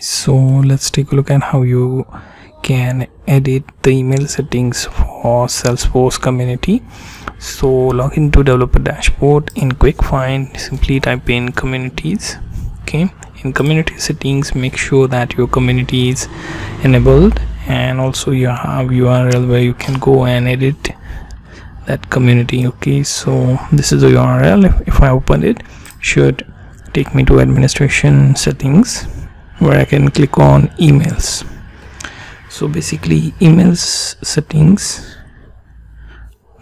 so let's take a look at how you can edit the email settings for salesforce community. So log into developer dashboard. In quick find simply type in communities. Okay. In community settings make sure that your community is enabled and also you have url where you can go and edit that community. Okay. So this is the url if, if i open it should take me to administration settings where i can click on emails. So basically emails settings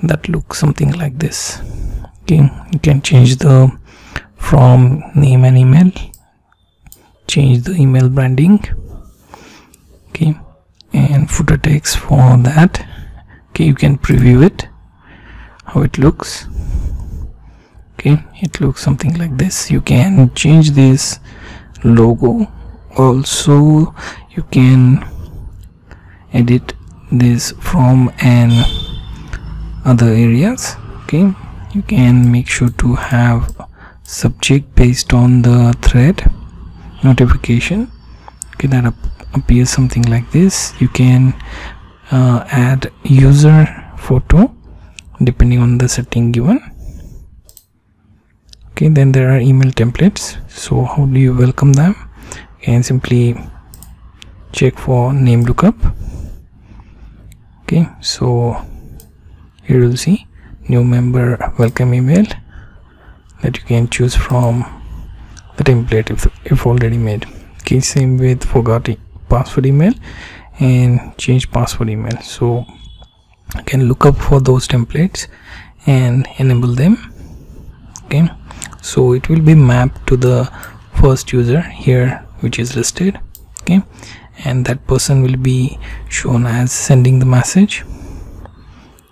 that look something like this. Okay you can change the from name and email change the email branding okay and footer text for that. Okay you can preview it how it looks. Okay it looks something like this. You can change this logo also you can edit this from and other areas okay? You can make sure to have subject based on the thread notification okay? That ap appears something like this. You can uh, add user photo depending on the setting given. Okay then there are email templates. So how do you welcome them and simply check for name lookup. Okay so here you'll see new member welcome email that you can choose from the template if, if already made. Okay same with forgot password email and change password email. So I can look up for those templates and enable them. Okay so it will be mapped to the first user here which is listed okay? And that person will be shown as sending the message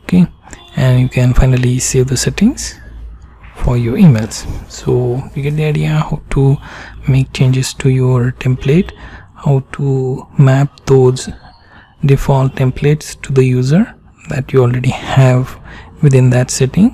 okay? And you can finally save the settings for your emails. So you get the idea how to make changes to your template how to map those default templates to the user that you already have within that setting